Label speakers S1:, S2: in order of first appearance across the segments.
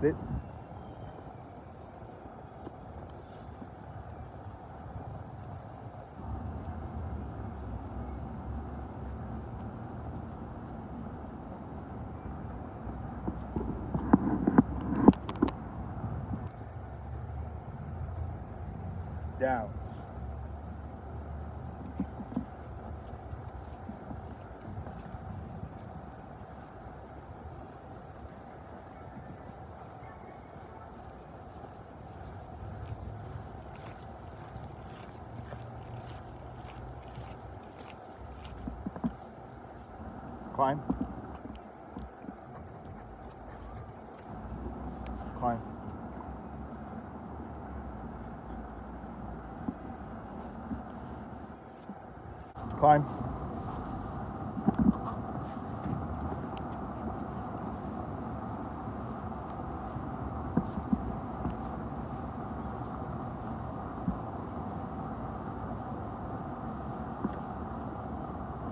S1: Sit. Down. Climb. Climb. Climb.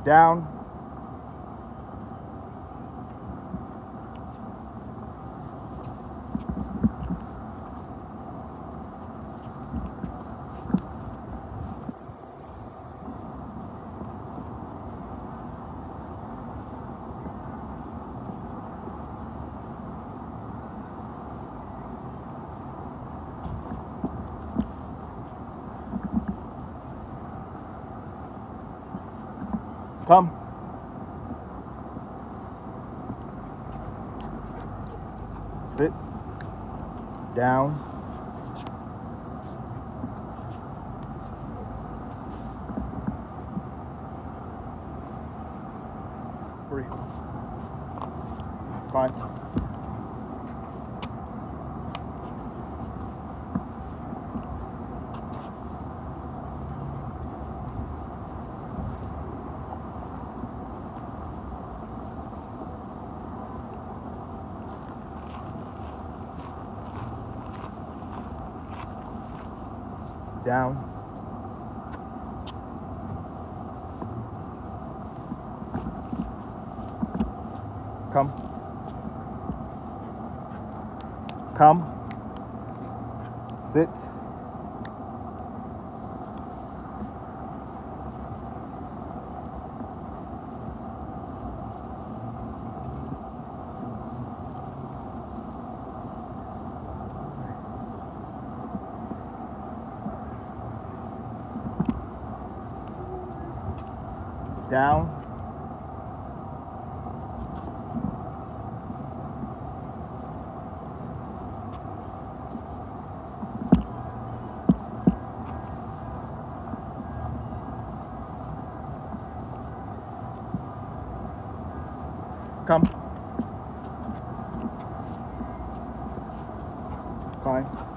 S1: Down. Come. Sit. Down. Free. Fine. Down. Come. Come. Sit. Down. Come. Fine.